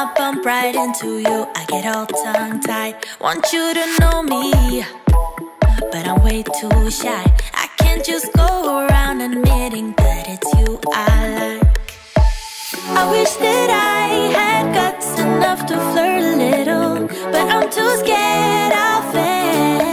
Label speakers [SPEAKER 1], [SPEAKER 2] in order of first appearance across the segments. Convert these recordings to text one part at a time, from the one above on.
[SPEAKER 1] I bump right into you, I get all tongue tied. Want you to know me, but I'm way too shy. I can't just go around admitting that it's you I like. I wish that I had guts enough to flirt a little, but I'm too scared I'll fail.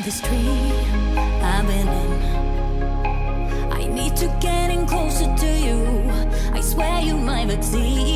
[SPEAKER 1] on the street.
[SPEAKER 2] I've been in. I need to getting closer to you. I swear you might exceed.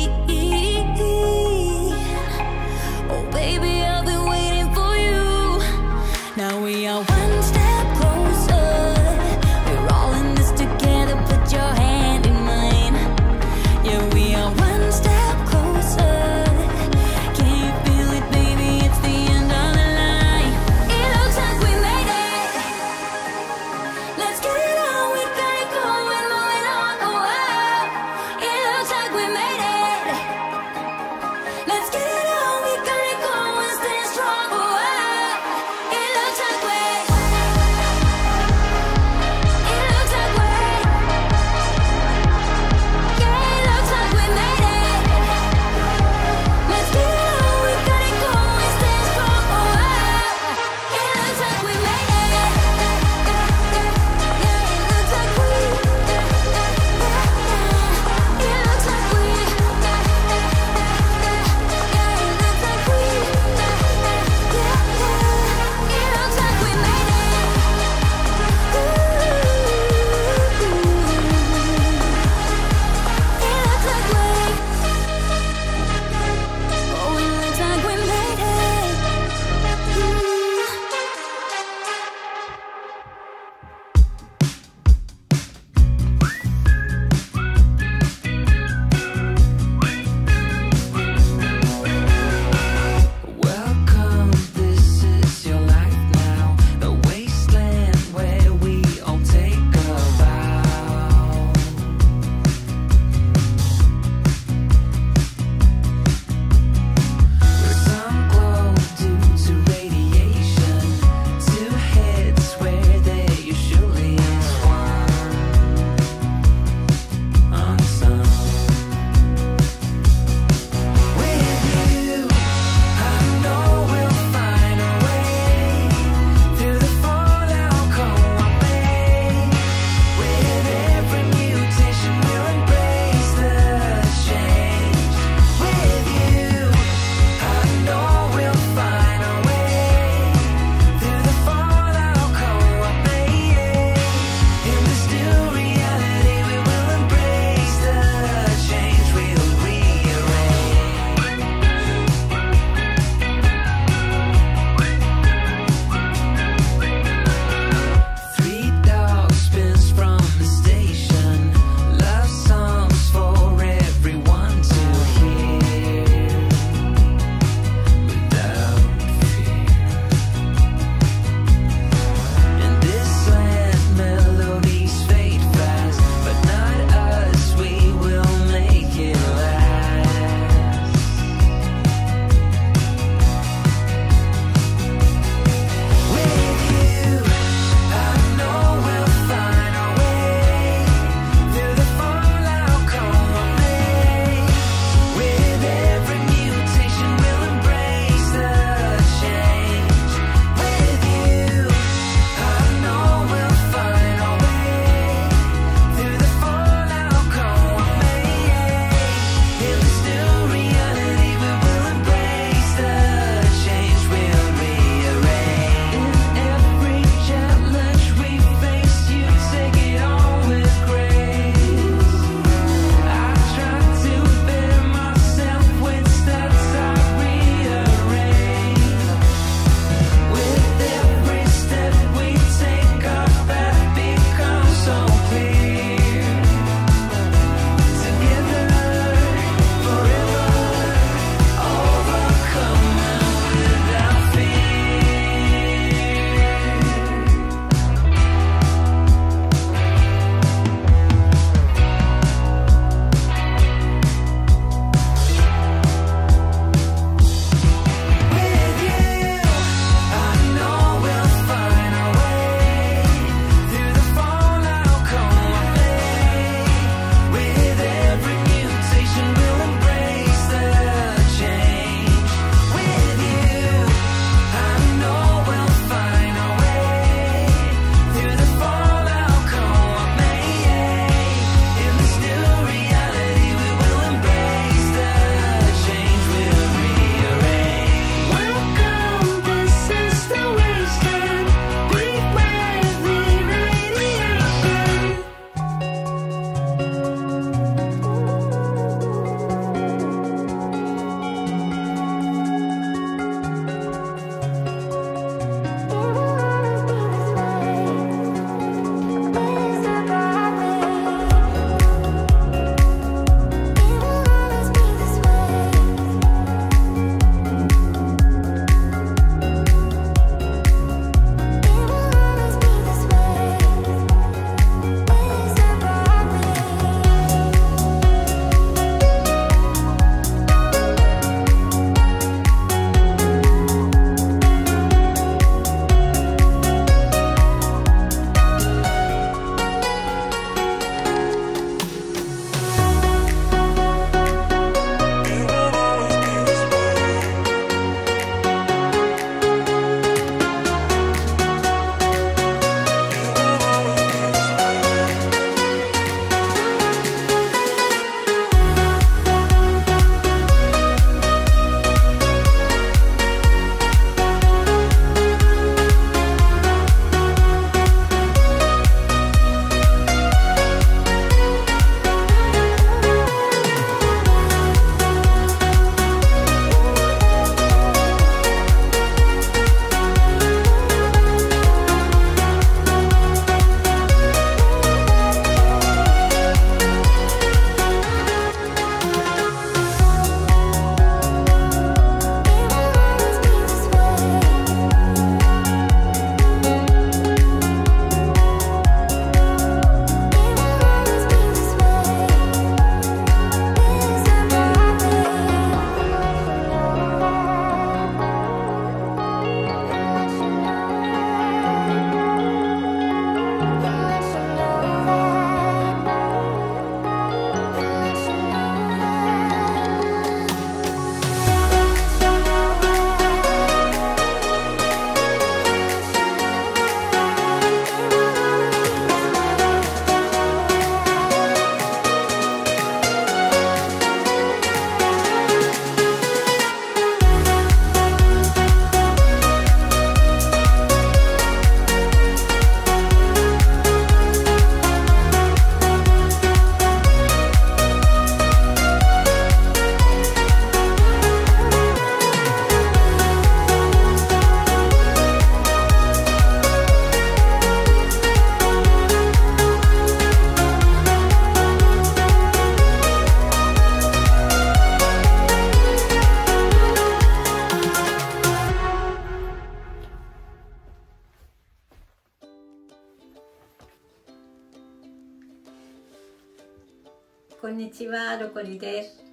[SPEAKER 3] にちはロコリです。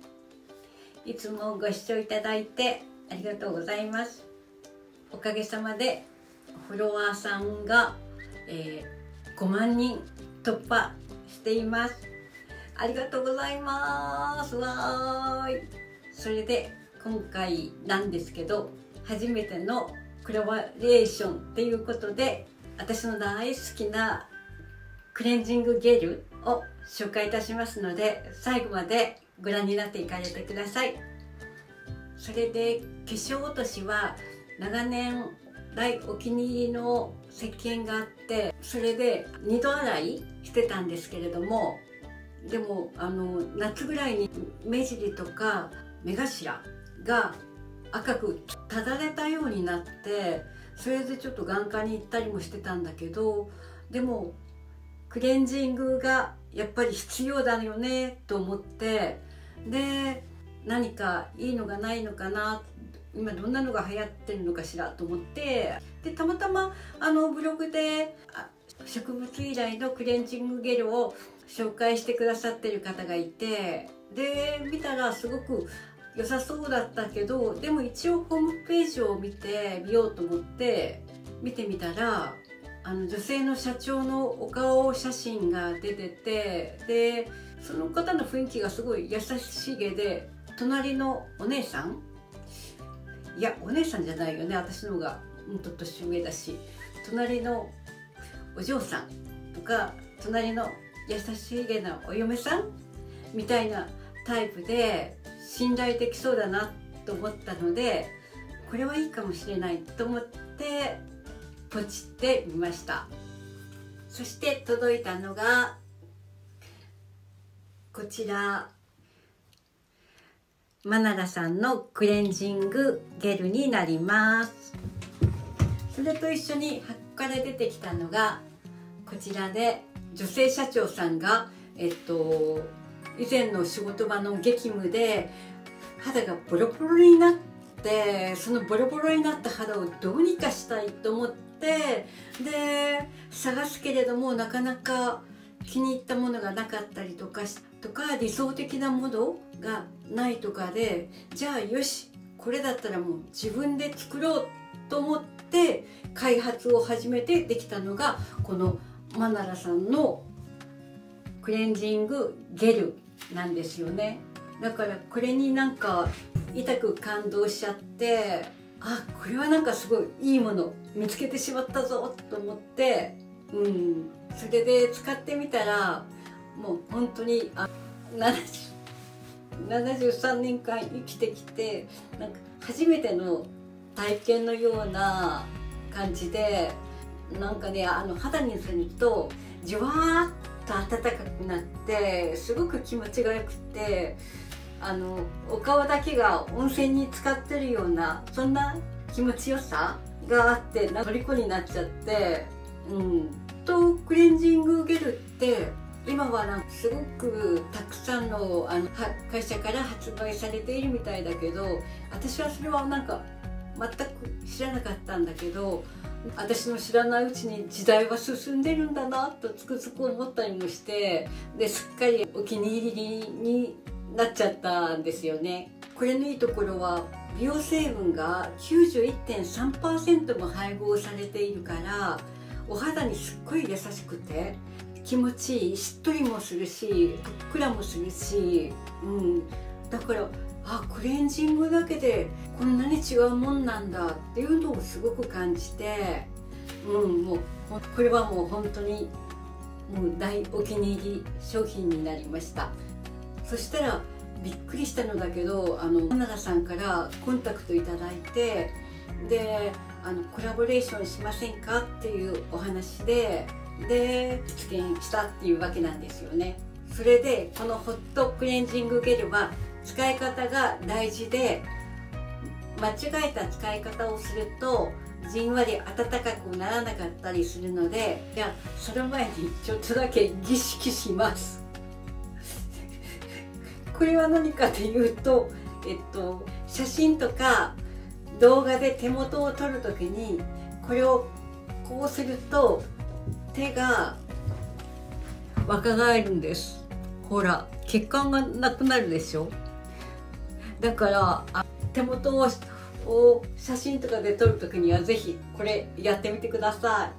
[SPEAKER 3] いつもご視聴いただいてありがとうございます。おかげさまでフォロワーさんが、えー、5万人突破しています。ありがとうございます。わーい。それで今回なんですけど初めてのコラボレーションっていうことで私の大好きなクレンジングゲルを紹介いたしますので最後までご覧になっていかれてください。それで化粧落としは長年大お気に入りの石鹸があってそれで2度洗いしてたんですけれどもでもあの夏ぐらいに目尻とか目頭が赤くただれたようになってそれでちょっと眼科に行ったりもしてたんだけどでもクレンジングがやっぱり必要だよねと思ってで何かいいのがないのかな今どんなのが流行ってるのかしらと思ってでたまたまあのブログで植物由来のクレンジングゲルを紹介してくださってる方がいてで見たらすごく良さそうだったけどでも一応ホームページを見てみようと思って見てみたらあの女性の社長のお顔写真が出ててでその方の雰囲気がすごい優しげで隣のお姉さん？いやお姉さんじゃないよね。私の方がうんと年上だし。隣のお嬢さんとか隣の優しげなお嫁さん？みたいなタイプで信頼できそうだなと思ったのでこれはいいかもしれないと思ってポチってみました。そして届いたのがこちらマナラさんのクレンジングゲルになります。それと一緒に箱から出てきたのがこちらで女性社長さんがえっと以前の仕事場の激務で肌がボロボロになってそのボロボロになった肌をどうにかしたいと思っててで探すけれどもなかなか気に入ったものがなかったりとかとか理想的なものがないとかでじゃあよしこれだったらもう自分で作ろうと思って開発を始めてできたのがこのマナラさんのクレンジングゲルなんですよね。だからこれになんか痛く感動しちゃってあこれはなんかすごいいいもの。見つけてしまったぞと思ってうん。それで使ってみたらもう本当にあ73年間生きてきてなんか初めての体験のような感じでなんかねあの肌にするとじわーっと暖かくなってすごく気持ちがよくてあのお顔だけが温泉に浸かってるようなそんな気持ちよさがあって虜になっちゃってうん。とクレンジングゲルって今はなんかすごくたくさんのあの会社から発売されているみたいだけど私はそれはなんか全く知らなかったんだけど私の知らないうちに時代は進んでるんだなとつくづく思ったりもしてですっかりお気に入りになっちゃったんですよね。これのいいところは美容成分が91.3%も配合されているからお肌にすっごい優しくて気持ちいいしっとりもするしふっくらもするし、うん、だからあクレンジングだけでこんなに違うもんなんだっていうのをすごく感じて、うん、もうこれはもう本当にもう大お気に入り商品になりました。そしたらびっくりしたのだけどあの花田さんからコンタクトいただいてであのコラボレーションしませんかっていうお話でで実現したっていうわけなんですよね。それでこのホットクレンジングゲルは使い方が大事で間違えた使い方をするとじんわり暖かくならなかったりするのでじゃあその前にちょっとだけ儀式します。これは何かというとえっと写真とか動画で手元を撮る時にこれをこうすると手が若返るんです。ほら血管がなくなるでしょ？だから手元をを写真とかで撮る時にはぜひこれやってみてください。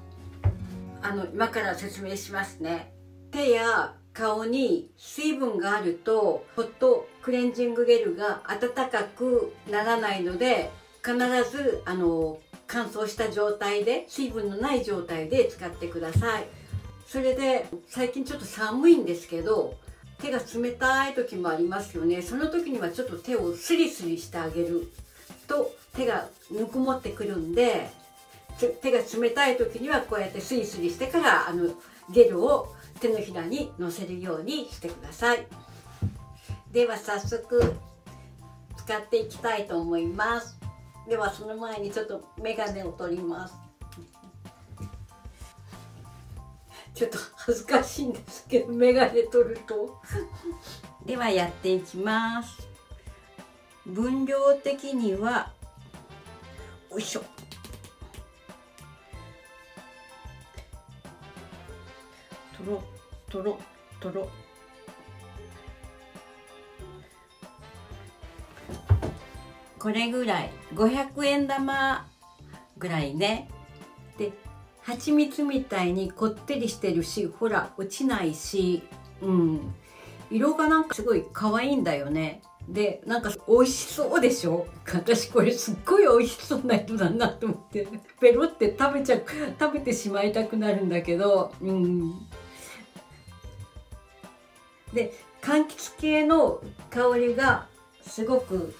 [SPEAKER 3] あの今から説明しますね。手や顔に水分があるとホットクレンジングゲルが温かくならないので必ずあの乾燥した状態で水分のない状態で使ってください。それで最近ちょっと寒いんですけど手が冷たい時もありますよね。その時にはちょっと手をスリスリしてあげると手がぬくもってくるんで手が冷たい時にはこうやってスリスリしてからあのゲルを手のひらにのせるようにしてください。では早速使っていきたいと思います。ではその前にちょっとメガネを取ります。ちょっと恥ずかしいんですけどメガネ取ると。ではやっていきます。分量的にはよいしょ。ろとろとろこれぐらい。500円玉ぐらいね。で蜂蜜みたいにこってりしてるしほら落ちないし。うん。色がなんかすごい可愛いんだよね。でなんか美味しそうでしょ？私これすっごい美味しそうな人だなと思って。ペロって食べちゃ食べてしまいたくなるんだけど。うん。で柑橘系の香りがすごく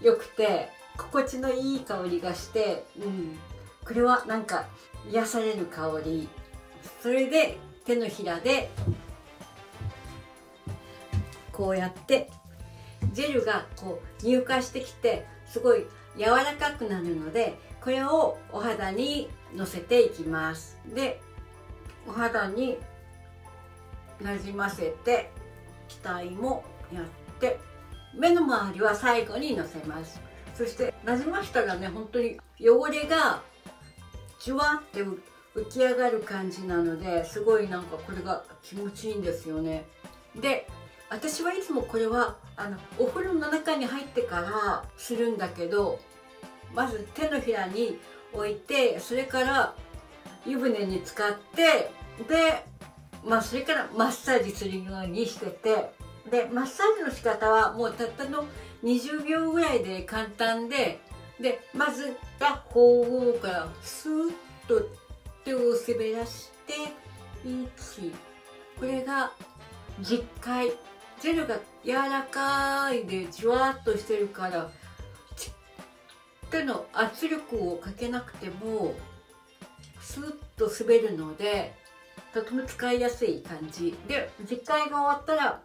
[SPEAKER 3] 良くて心地のいい香りがして、うん、これはなんか癒される香り。それで手のひらでこうやってジェルがこう乳化してきてすごい柔らかくなるのでこれをお肌にのせていきます。でお肌になじませて額もやって目の周りは最後にのせます。そしてなじましたらね本当に汚れがじゅわって浮き上がる感じなのですごいなんかこれが気持ちいいんですよね。で私はいつもこれはあのお風呂の中に入ってからするんだけどまず手のひらに置いてそれから湯船に浸かってでまあそれからマッサージするようにしててでマッサージの仕方はもうたったの20秒ぐらいで簡単ででまずが方からスーッと手を滑らして1これが10回ジェルが柔らかいでじわっとしてるから手の圧力をかけなくてもスーッと滑るのでとても使いやすい感じ。で実回が終わったら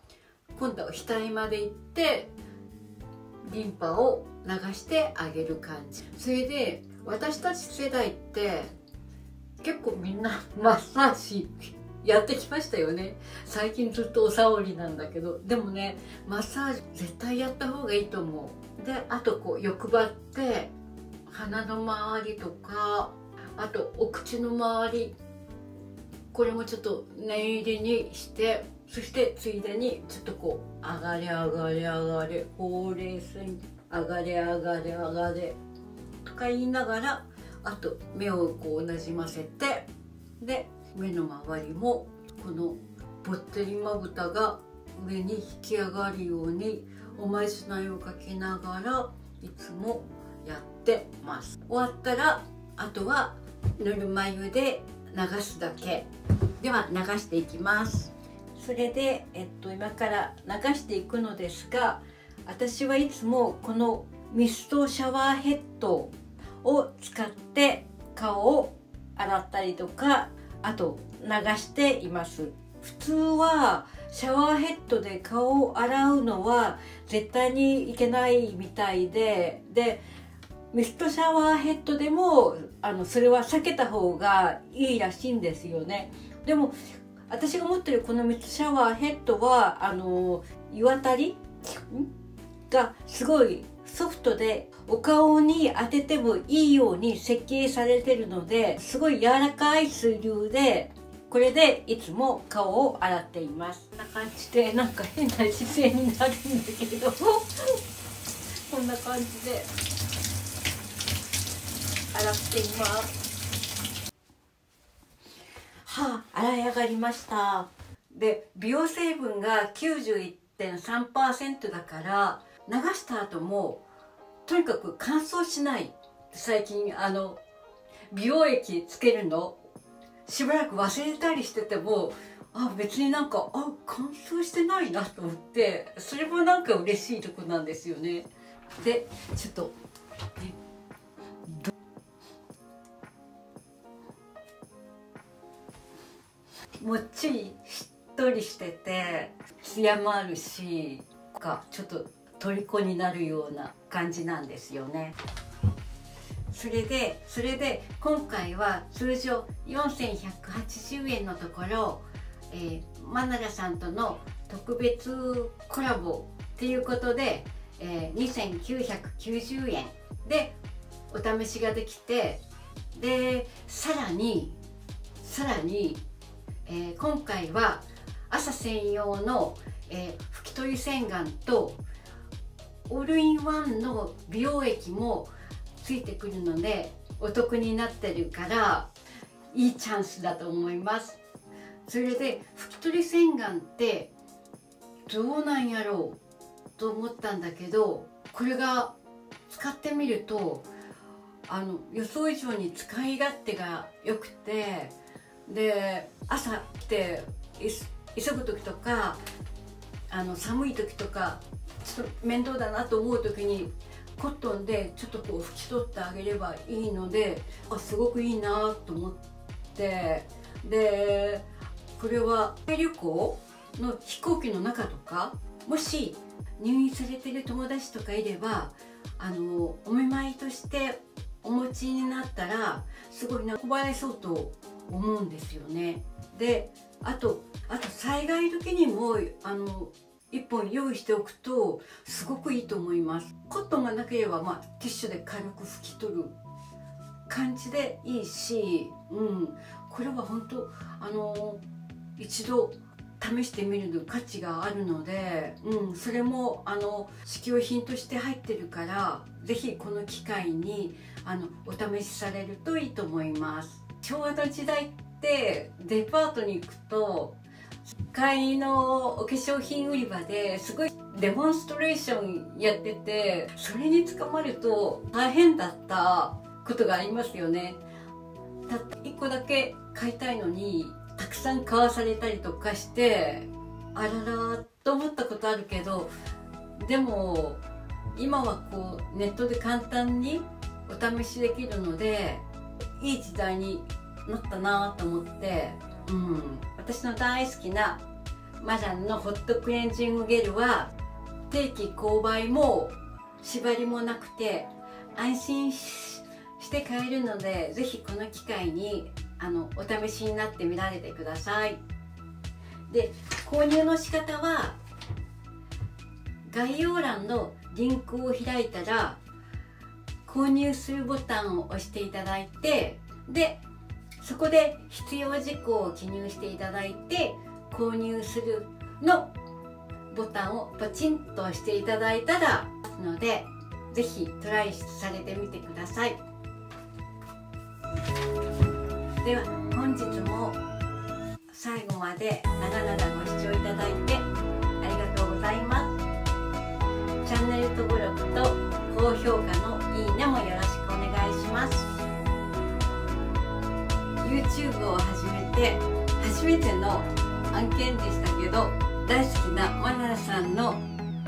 [SPEAKER 3] 今度は額まで行ってリンパを流してあげる感じ。それで私たち世代って結構みんなマッサージやってきましたよね。最近ずっとおさおりなんだけど。でもねマッサージ絶対やった方がいいと思う。であとこう欲張って鼻の周りとかあとお口の周りこれもちょっと念入りにしてそしてついでにちょっとこう上がれ上がれ上がれほうれい線上がれ上がれ上がれとか言いながらあと目をこうなじませてで目の周りもこのぽってりまぶたが上に引き上がるようにおまじないをかけながらいつもやってます。終わったらあとはぬるま湯で流すだけ。では流していきます。それで、えっと、今から流していくのですが私はいつもこのミストシャワーヘッドを使って顔を洗ったりとかあと流しています。普通はシャワーヘッドで顔を洗うのは絶対にいけないみたいででミストシャワーヘッドでもあのそれは避けた方がいいらしいんですよね。でも私が持ってるこのミストシャワーヘッドはあの湯あたり？がすごいソフトでお顔に当ててもいいように設計されてるのですごい柔らかい水流でこれでいつも顔を洗っています。こんな感じでなんか変な姿勢になるんだけど こんな感じで洗っています。はあ洗い上がりました。で美容成分が91.3%だから流した後もとにかく乾燥しない。最近あの美容液つけるの。しばらく忘れたりしててもあ別になんかあ乾燥してないなと思ってそれもなんか嬉しいとこなんですよね。でちょっと、ね、もっちりしっとりしててツヤもあるしかちょっと虜になるような感じなんですよね。それでそれで今回は通常4180円のところ、えー、マナラさんとの特別コラボっていうことで、えー、2990円でお試しができてでさらにさらに、えー、今回は朝専用の、えー、拭き取り洗顔とオールインワンの美容液もついてくるのでお得になってるからいいチャンスだと思います。それで拭き取り洗顔ってどうなんやろうと思ったんだけどこれが使ってみるとあの予想以上に使い勝手が良くてで朝来て急ぐ時とかあの寒い時とかちょっと面倒だなと思う時にコットンでちょっとこう拭き取ってあげればいいのであすごくいいなと思ってでこれは旅行の飛行機の中とかもし入院されてる友達とかいればあのお見舞いとしてお持ちになったらすごい喜ばれそうと思うんですよね。であとあと災害時にもあの1本用意しておくとすごくいいと思います。コットンがなければ、まあ、ティッシュで軽く拭き取る感じでいいし、うん、これは本当あの一度試してみる価値があるので、うん、それもあの試供品として入ってるから是非この機会にあのお試しされるといいと思います。昭和の時代ってデパートに行くと1階のお化粧品売り場ですごいデモンストレーションやっててそれに捕まると大変だったことがありますよね。たった1個だけ買いたいのにたくさん買わされたりとかしてあららと思ったことあるけどでも今はこうネットで簡単にお試しできるのでいい時代になったなと思ってうん、私の大好きなマジャンのホットクレンジングゲルは定期購買も縛りもなくて安心して買えるのでぜひこの機会にあのお試しになってみられてください。で購入の仕方は概要欄のリンクを開いたら購入するボタンを押していただいてでそこで必要事項を記入していただいて購入するのボタンをポチンと押していただいたらのでぜひトライされてみてください。では本日も最後まで長々ご視聴いただいてありがとうございます。チャンネル登録と高評価のいいねもよろしくお願いします。YouTube を始めて初めての案件でしたけど大好きなマナラさんの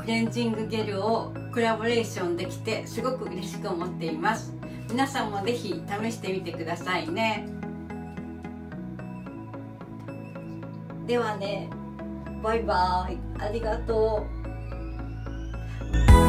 [SPEAKER 3] クレンジングゲルをコラボレーションできてすごく嬉しく思っています。皆さんもぜひ試してみてくださいね。ではねバイバイ。ありがとう。